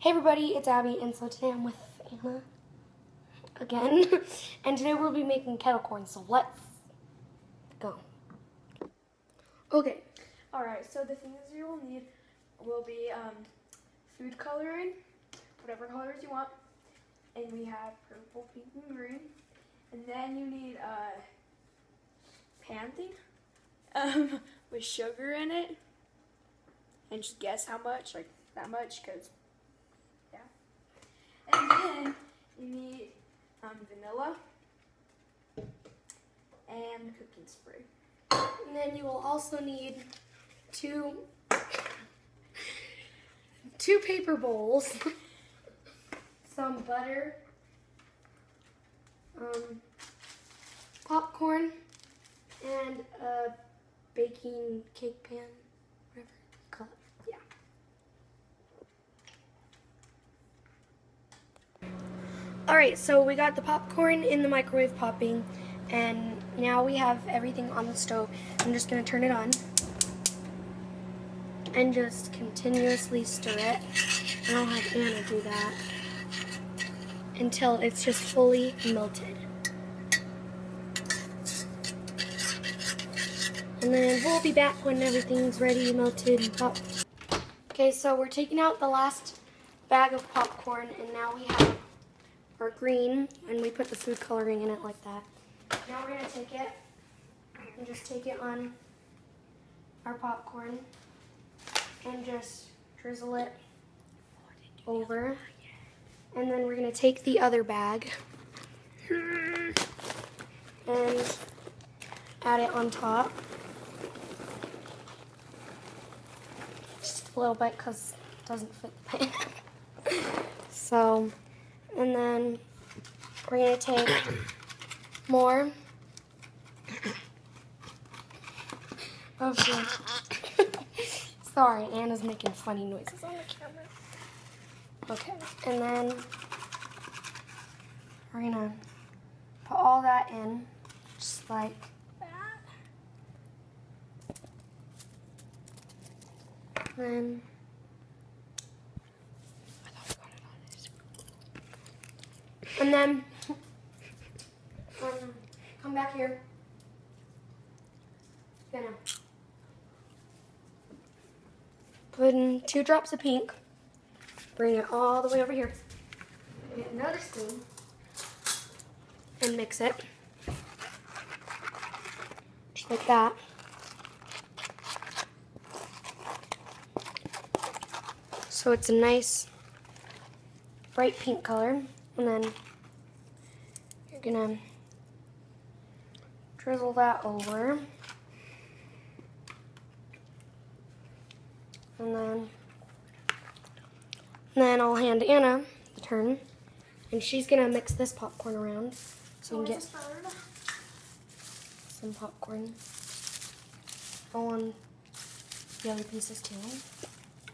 Hey everybody, it's Abby, and so today I'm with Anna again, and today we'll be making kettle corn, so let's go. Okay, Alright, so the things you will need will be um, food coloring, whatever colors you want, and we have purple, pink, and green. And then you need a pan thing um, with sugar in it, and just guess how much, like that much, because yeah. And then you need um, vanilla and cooking spray. and then you will also need two, two paper bowls, some butter, um, popcorn, and a baking cake pan, whatever you call it. Yeah. All right, so we got the popcorn in the microwave popping, and now we have everything on the stove. I'm just gonna turn it on and just continuously stir it. I'll have Anna do that until it's just fully melted. And then we'll be back when everything's ready, melted, and popped. Okay, so we're taking out the last bag of popcorn, and now we have our green, and we put the food coloring in it like that. Now we're gonna take it and just take it on our popcorn and just drizzle it over. And then we're gonna take the other bag and add it on top. Just a little bit because it doesn't fit the pan. so, and then we're gonna take more oh, of the. Sorry, Anna's making funny noises on the camera. Okay, and then we're gonna put all that in, just like that. Then. And then um, come back here. Gonna put in two drops of pink. Bring it all the way over here. Get another spoon and mix it. Just like that. So it's a nice bright pink color. And then you're gonna drizzle that over. And then, and then I'll hand Anna the turn. And she's gonna mix this popcorn around so we can get some popcorn on the other pieces too.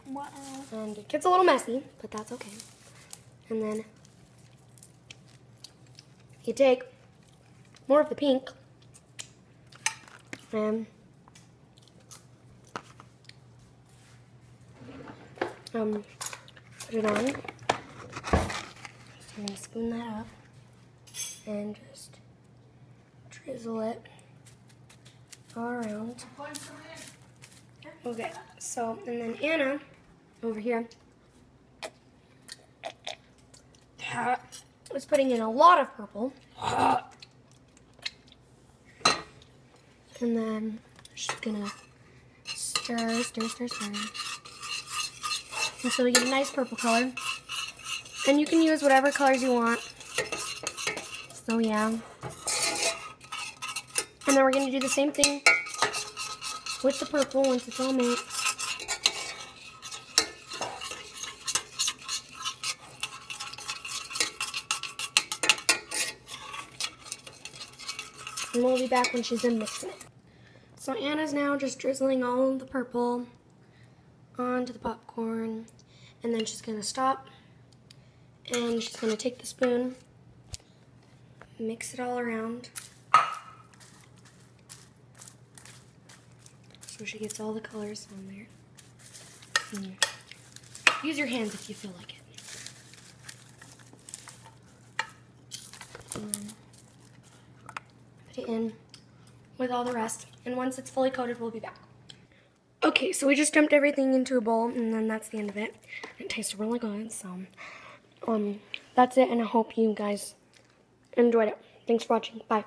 Wow. And it gets a little messy, but that's okay. And then you take more of the pink and um, put it on. Spoon that up and just drizzle it all around. Okay, so and then Anna over here was putting in a lot of purple. And then just gonna stir, stir, stir, stir. And so we get a nice purple color. And you can use whatever colors you want. So yeah. And then we're gonna do the same thing with the purple once it's all mixed. And we'll be back when she's done mixing it. So Anna's now just drizzling all the purple onto the popcorn. And then she's going to stop. And she's going to take the spoon, mix it all around. So she gets all the colors on there. Use your hands if you feel like it. And then put it in with all the rest. And once it's fully coated, we'll be back. Okay, so we just dumped everything into a bowl, and then that's the end of it. It tastes really good, so um, that's it, and I hope you guys enjoyed it. Thanks for watching. Bye.